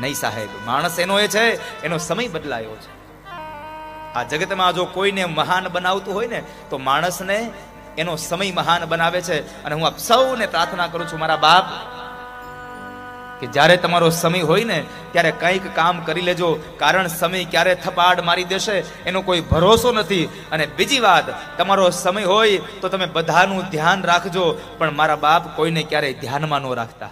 નહીં સાહેબ, માણસ એનો એ છે, એનો સમય બદલાયો છે. આ જગતમાં જો કોઈને મહાન બનાવતું હોય ને, તો માણસને એનો સમય મહાન બનાવે છે. અને હું આપ સૌને પ્રાર્થના કરું છું, મારા બાપ, કે જ્યારે તમારો સમય હોય ને, ત્યારે કંઈક કામ કરી લેજો. કારણ સમય ક્યારે થપાડ મારી દેશે, એનો કોઈ ભરોસો નથી. અને બીજી વાત, તમારો સમય હોય તો તમે બધાનું ધ્યાન રાખજો. પણ મારા બાપ કોઈને ક્યારેય ધ્યાનમાં ન રાખતા.